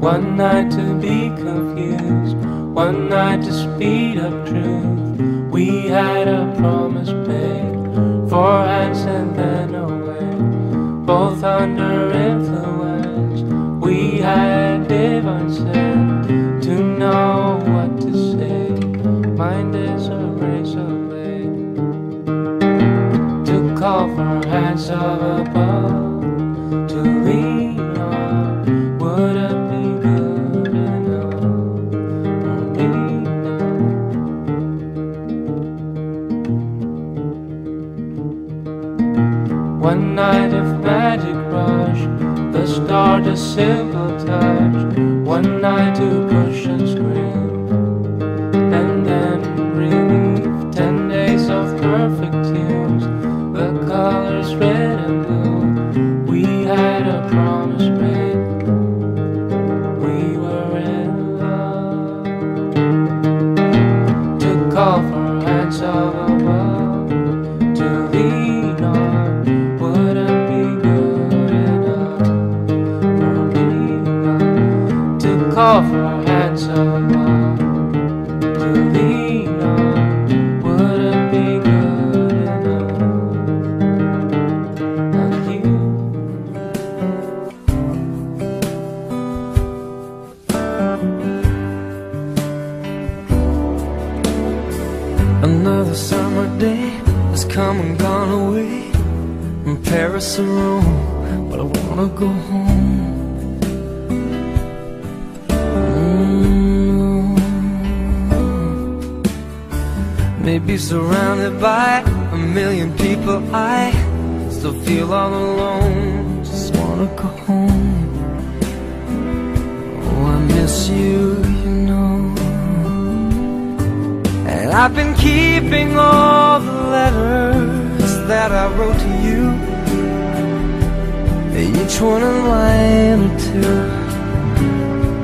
One night to be confused, one night to speed up truth. We had a promise made, four hands and then away, both under influence. We had divine sense to know what to say. Mind is a razor blade to call for hands of above a simple touch. One night to push and scream, and then relief. Ten days of perfect tunes, the colors red and blue. We had a promise made, we were in love. To call for hands call for of above, to lean on. Would it be good enough? And you. Another summer day has come and gone away from Paris or Rome, but I wanna go home. Mm. Maybe surrounded by a million people, I still feel all alone. Just wanna go home. Oh, I miss you, you know. And I've been keeping all the letters that I wrote to you Each one a line or two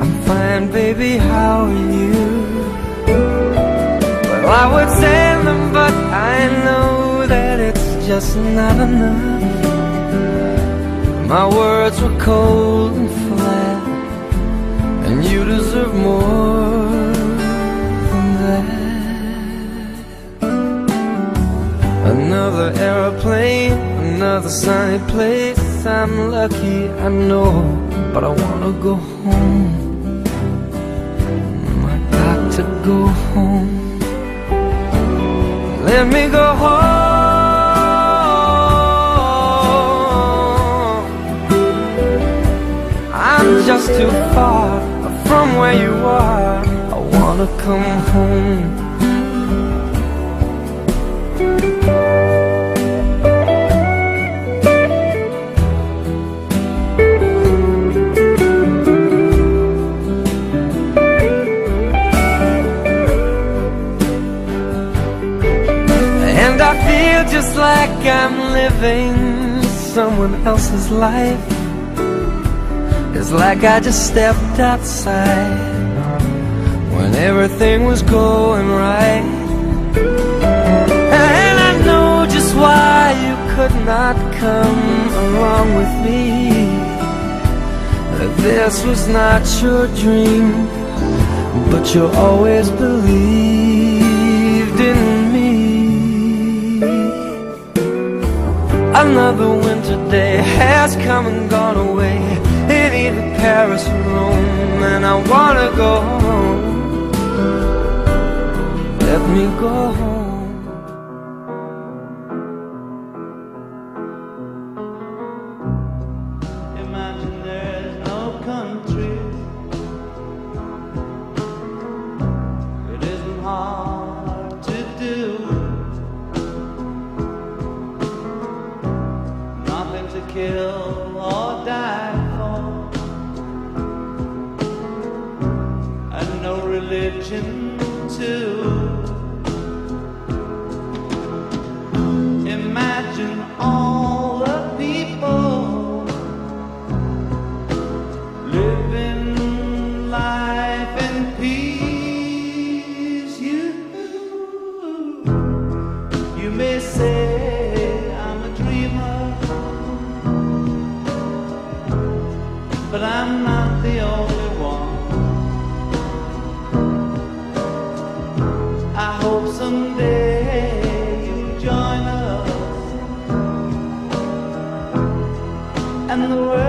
I'm fine, baby, how are you? I would send them, but I know that it's just not enough My words were cold and flat And you deserve more than that Another aeroplane, another sunny place. I'm lucky, I know, but I wanna go home. I got to go home. Let me go home. I'm just too far from where you are. I wanna come home. And I feel just like I'm living someone else's life. It's like I just stepped outside when everything was going right. And I know just why you could not come along with me. This was not your dream, but you always believed Another winter day has come and gone away in either Paris or Rome, and I wanna go home. Let me go home. Kill or die for. And no religion but I'm not the only one. I hope someday you'll join us and the world.